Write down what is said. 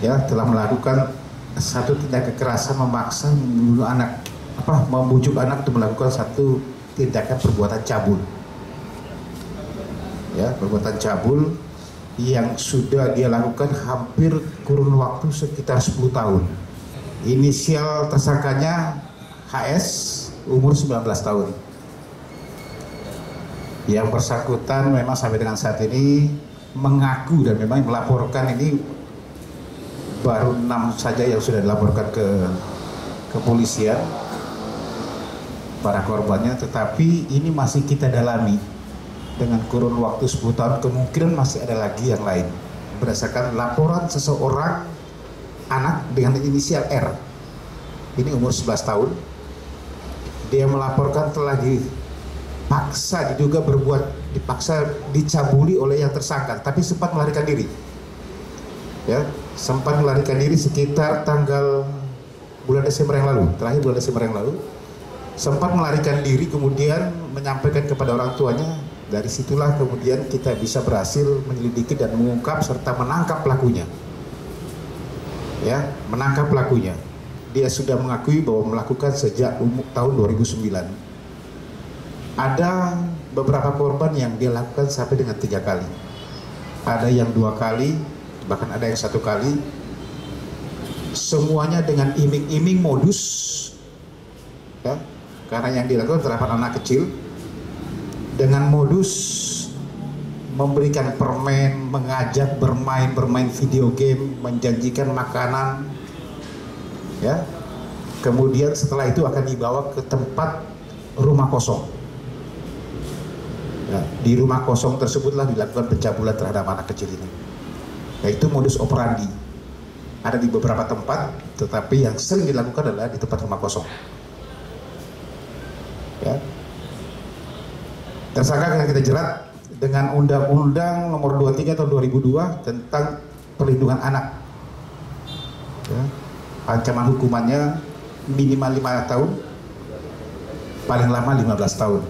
telah melakukan satu tindak kekerasan memaksa membunuh anak apa membujuk anak untuk melakukan satu tindakan perbuatan cabul. Ya perbuatan cabul yang sudah dia lakukan hampir kurun waktu sekitar 10 tahun. Inisial tersangkanya HS umur 19 tahun. Yang bersangkutan memang sampai dengan saat ini mengaku dan memang melaporkan ini baru enam saja yang sudah dilaporkan ke kepolisian. Para korbannya tetapi ini masih kita dalami. Dengan kurun waktu 10 tahun kemungkinan masih ada lagi yang lain. Berdasarkan laporan seseorang anak dengan inisial R. Ini umur 11 tahun. Dia melaporkan telah dipaksa diduga berbuat dipaksa dicabuli oleh yang tersangka tapi sempat melarikan diri. Ya sempat melarikan diri sekitar tanggal bulan Desember yang lalu terakhir bulan Desember yang lalu. Sempat melarikan diri kemudian menyampaikan kepada orang tuanya dari situlah kemudian kita bisa berhasil menyelidiki dan mengungkap serta menangkap pelakunya. Ya menangkap pelakunya. Dia sudah mengakui bahwa melakukan sejak umur tahun 2009 ada beberapa korban yang dia lakukan sampai dengan tiga kali. Ada yang dua kali bahkan ada yang satu kali semuanya dengan iming-iming modus ya karena yang dilakukan terhadap anak kecil dengan modus memberikan permen, mengajak bermain bermain video game, menjanjikan makanan, ya. Kemudian setelah itu akan dibawa ke tempat rumah kosong. Ya, di rumah kosong tersebutlah dilakukan pencabulan terhadap anak kecil ini. Yaitu modus operandi. Ada di beberapa tempat, tetapi yang sering dilakukan adalah di tempat rumah kosong. Ya, Tersangka akan kita jerat dengan Undang-Undang Nomor 23 Tahun 2002 tentang perlindungan anak. Ya. Ancaman hukumannya minimal 5 tahun, paling lama 15 tahun.